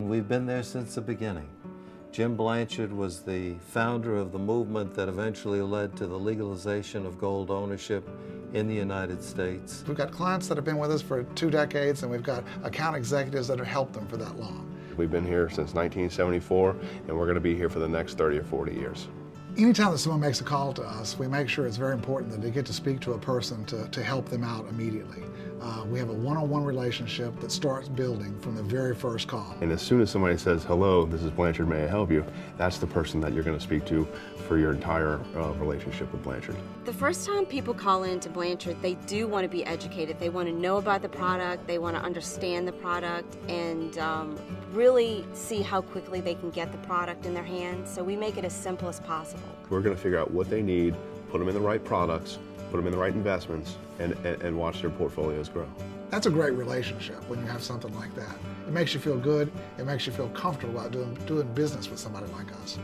We've been there since the beginning. Jim Blanchard was the founder of the movement that eventually led to the legalization of gold ownership in the United States. We've got clients that have been with us for two decades, and we've got account executives that have helped them for that long. We've been here since 1974, and we're going to be here for the next 30 or 40 years. Anytime that someone makes a call to us, we make sure it's very important that they get to speak to a person to, to help them out immediately. Uh, we have a one-on-one relationship that starts building from the very first call. And as soon as somebody says, hello, this is Blanchard, may I help you? That's the person that you're going to speak to for your entire uh, relationship with Blanchard. The first time people call in to Blanchard, they do want to be educated. They want to know about the product, they want to understand the product, and um, really see how quickly they can get the product in their hands. So we make it as simple as possible. We're going to figure out what they need, put them in the right products, put them in the right investments, and, and, and watch their portfolios grow. That's a great relationship when you have something like that. It makes you feel good. It makes you feel comfortable about doing, doing business with somebody like us.